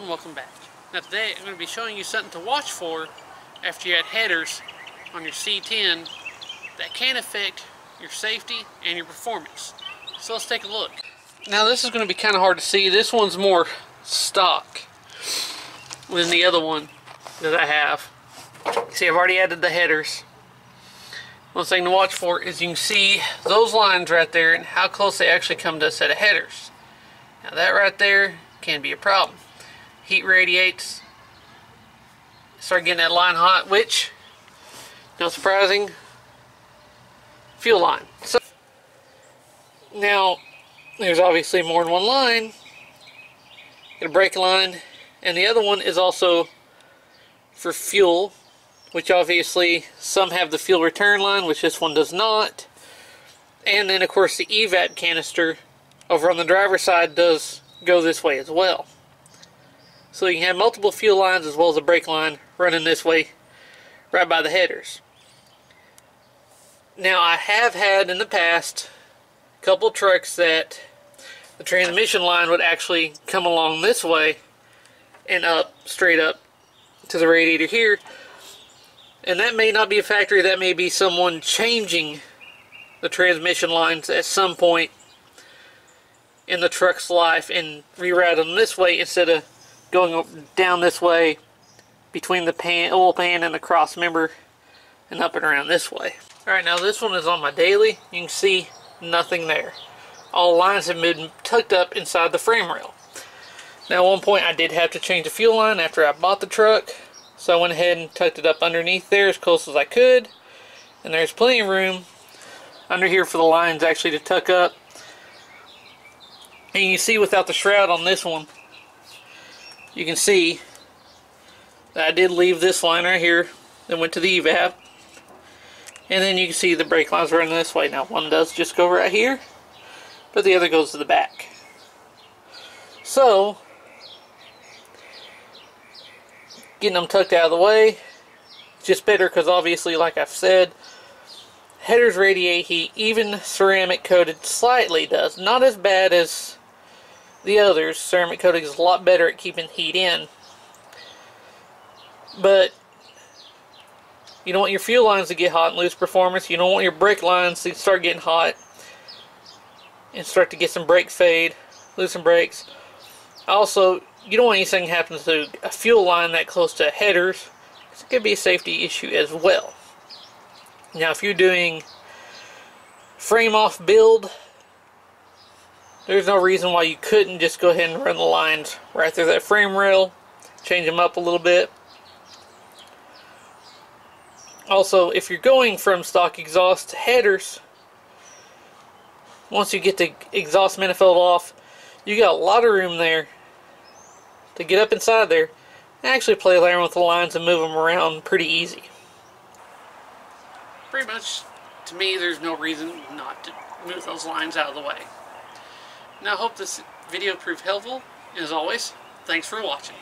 Now today I'm going to be showing you something to watch for after you add headers on your C10 that can affect your safety and your performance. So let's take a look. Now this is going to be kind of hard to see. This one's more stock than the other one that I have. See I've already added the headers. One thing to watch for is you can see those lines right there and how close they actually come to a set of headers. Now that right there can be a problem heat radiates, start getting that line hot, which, no surprising, fuel line. So now, there's obviously more than one line. A brake line, and the other one is also for fuel, which obviously some have the fuel return line, which this one does not. And then, of course, the EVAP canister over on the driver's side does go this way as well. So you can have multiple fuel lines as well as a brake line running this way right by the headers. Now I have had in the past a couple trucks that the transmission line would actually come along this way and up, straight up to the radiator here. And that may not be a factory, that may be someone changing the transmission lines at some point in the truck's life and reroute them this way instead of going down this way between the pan, oil pan and the cross member and up and around this way. Alright, now this one is on my daily. You can see nothing there. All lines have been tucked up inside the frame rail. Now at one point I did have to change the fuel line after I bought the truck. So I went ahead and tucked it up underneath there as close as I could. And there's plenty of room under here for the lines actually to tuck up. And you see without the shroud on this one, you can see that I did leave this line right here then went to the evap. And then you can see the brake lines running this way. Now one does just go right here but the other goes to the back. So getting them tucked out of the way just better because obviously like I've said headers radiate heat. Even ceramic coated slightly does. Not as bad as the others. Ceramic coating is a lot better at keeping heat in. But you don't want your fuel lines to get hot and lose performance. You don't want your brake lines to start getting hot and start to get some brake fade, lose some brakes. Also, you don't want anything to happen to a fuel line that close to headers. It could be a safety issue as well. Now, if you're doing frame off build, there's no reason why you couldn't just go ahead and run the lines right through that frame rail, change them up a little bit. Also, if you're going from stock exhaust to headers, once you get the exhaust manifold off, you got a lot of room there to get up inside there and actually play around with the lines and move them around pretty easy. Pretty much, to me, there's no reason not to move those lines out of the way. Now I hope this video proved helpful, and as always, thanks for watching.